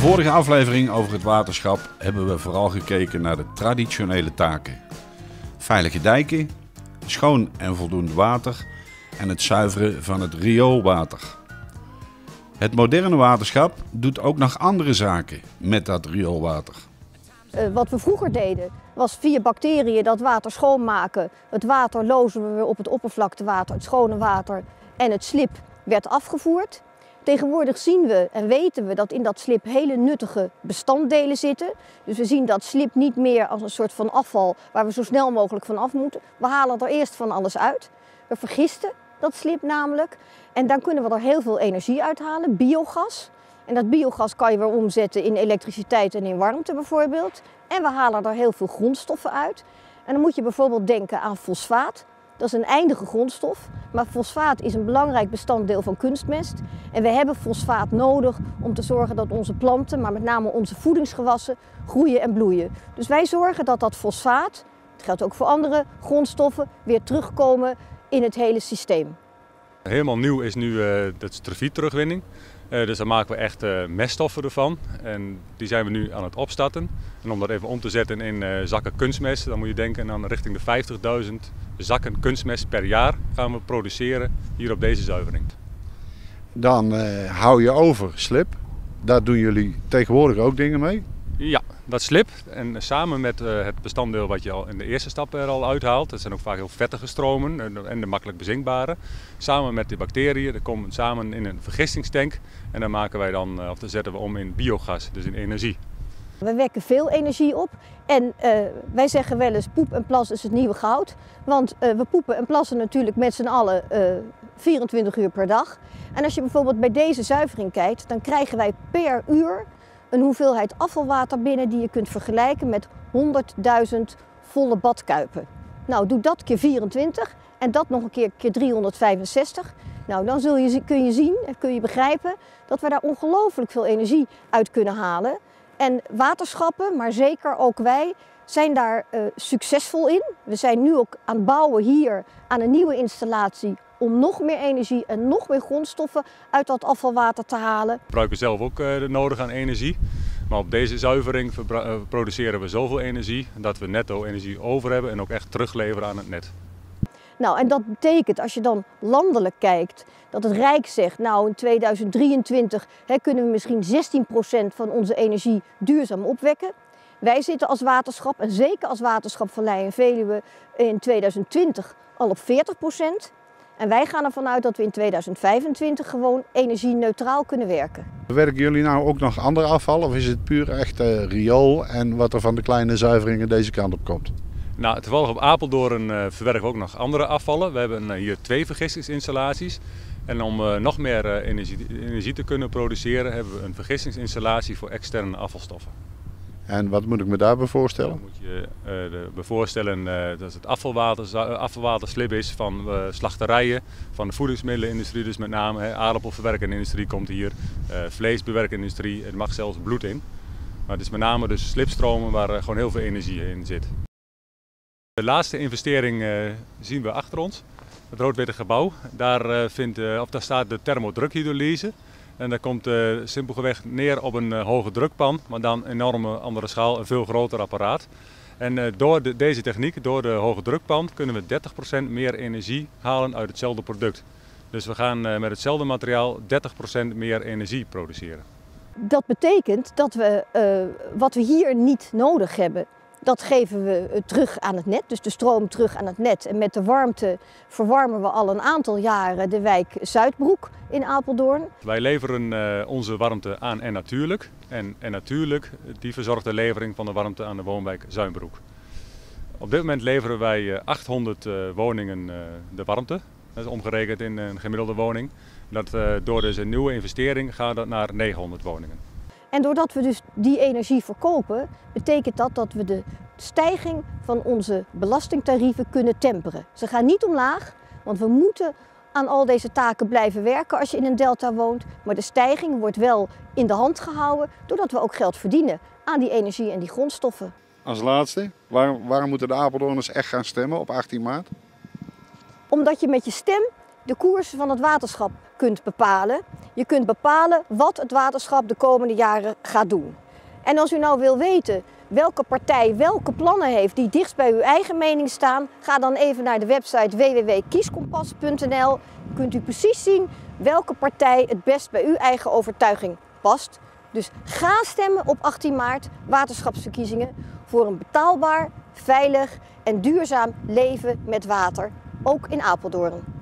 Vorige aflevering over het waterschap hebben we vooral gekeken naar de traditionele taken. Veilige dijken, schoon en voldoende water en het zuiveren van het rioolwater. Het moderne waterschap doet ook nog andere zaken met dat rioolwater. Uh, wat we vroeger deden was via bacteriën dat water schoonmaken. Het water lozen we op het oppervlaktewater, het schone water en het slip werd afgevoerd. Tegenwoordig zien we en weten we dat in dat slip hele nuttige bestanddelen zitten. Dus we zien dat slip niet meer als een soort van afval waar we zo snel mogelijk van af moeten. We halen er eerst van alles uit. We vergisten dat slip namelijk. En dan kunnen we er heel veel energie uithalen, biogas. En dat biogas kan je weer omzetten in elektriciteit en in warmte bijvoorbeeld. En we halen er heel veel grondstoffen uit. En dan moet je bijvoorbeeld denken aan fosfaat. Dat is een eindige grondstof, maar fosfaat is een belangrijk bestanddeel van kunstmest. En we hebben fosfaat nodig om te zorgen dat onze planten, maar met name onze voedingsgewassen, groeien en bloeien. Dus wij zorgen dat dat fosfaat, het geldt ook voor andere grondstoffen, weer terugkomen in het hele systeem. Helemaal nieuw is nu de terugwinning. Uh, dus daar maken we echt uh, meststoffen ervan. En die zijn we nu aan het opstarten. En om dat even om te zetten in zakken kunstmest, dan moet je denken aan richting de 50.000 zakken kunstmest per jaar gaan we produceren hier op deze zuivering. Dan hou je over slip. Daar doen jullie tegenwoordig ook dingen mee? Ja, dat slip en samen met uh, het bestanddeel wat je al in de eerste stap er al uithaalt, dat zijn ook vaak heel vettige stromen en de makkelijk bezinkbare, samen met de bacteriën, dat komen samen in een vergistingstank en dan maken wij dan, of dan zetten we om in biogas, dus in energie. We wekken veel energie op en uh, wij zeggen wel eens poep en plas is het nieuwe goud. Want uh, we poepen en plassen natuurlijk met z'n allen 24 uur per dag. En als je bijvoorbeeld bij deze zuivering kijkt, dan krijgen wij per uur een hoeveelheid afvalwater binnen die je kunt vergelijken met 100.000 volle badkuipen. Nou, doe dat keer 24 en dat nog een keer keer 365. Nou, dan zul je, kun je zien en kun je begrijpen dat we daar ongelooflijk veel energie uit kunnen halen. En waterschappen, maar zeker ook wij, zijn daar uh, succesvol in. We zijn nu ook aan het bouwen hier aan een nieuwe installatie om nog meer energie en nog meer grondstoffen uit dat afvalwater te halen. We gebruiken zelf ook uh, nodig aan energie. Maar op deze zuivering uh, produceren we zoveel energie dat we netto energie over hebben en ook echt terugleveren aan het net. Nou, en dat betekent als je dan landelijk kijkt, dat het Rijk zegt, nou in 2023 hè, kunnen we misschien 16% van onze energie duurzaam opwekken. Wij zitten als waterschap, en zeker als waterschap van Leien en Veluwe, in 2020 al op 40%. En wij gaan ervan uit dat we in 2025 gewoon energie-neutraal kunnen werken. Werken jullie nou ook nog andere afval of is het puur echt riool en wat er van de kleine zuiveringen deze kant op komt? Nou, toevallig op Apeldoorn uh, verwerken we ook nog andere afvallen. We hebben uh, hier twee vergistingsinstallaties. En om uh, nog meer energie, energie, te kunnen produceren hebben we een vergistingsinstallatie voor externe afvalstoffen. En wat moet ik me daarbij voorstellen? Dan moet je uh, voorstellen uh, dat het afvalwater, afvalwaterslip is van uh, slachterijen, van de voedingsmiddelenindustrie, dus met name hè, aardappelverwerkende industrie komt hier, vleesbewerkende industrie, het mag zelfs bloed in. Maar het is met name dus slipstromen waar gewoon heel veel energie in zit. De laatste investering zien we achter ons, het rood-witte gebouw. Daar, vindt, of daar staat de thermodrukhydrolyse. En dat komt simpelweg neer op een hoge drukpan, maar dan een enorme andere schaal, een veel groter apparaat. En door de, deze techniek, door de hoge drukpan, kunnen we 30% meer energie halen uit hetzelfde product. Dus we gaan met hetzelfde materiaal 30% meer energie produceren. Dat betekent dat we wat we hier niet nodig hebben, dat geven we eh, terug aan het net, dus de stroom terug aan het net. En met de warmte verwarmen we al een aantal jaren de wijk Zuidbroek in Apeldoorn. Wij leveren uh, onze warmte aan en natuurlijk. En, en natuurlijk, die verzorgt de levering van de warmte aan de woonwijk Zuidbroek. Op dit moment leveren wij 800 uh, eh, woningen de warmte. Dat is omgerekend in een gemiddelde woning. Dat, door deze nieuwe investering gaat dat naar 900 woningen. En doordat we dus die energie verkopen, betekent dat dat we de stijging van onze belastingtarieven kunnen temperen. Ze gaan niet omlaag, want we moeten aan al deze taken blijven werken als je in een delta woont. Maar de stijging wordt wel in de hand gehouden doordat we ook geld verdienen aan die energie en die grondstoffen. Als laatste, waarom, waarom moeten de Apeldoorners echt gaan stemmen op 18 maart? Omdat je met je stem de koers van het waterschap kunt bepalen. Je kunt bepalen wat het waterschap de komende jaren gaat doen. En als u nou wil weten welke partij welke plannen heeft die dichtst bij uw eigen mening staan, ga dan even naar de website www.kieskompas.nl. Kunt u precies zien welke partij het best bij uw eigen overtuiging past. Dus ga stemmen op 18 maart, waterschapsverkiezingen, voor een betaalbaar, veilig en duurzaam leven met water, ook in Apeldoorn.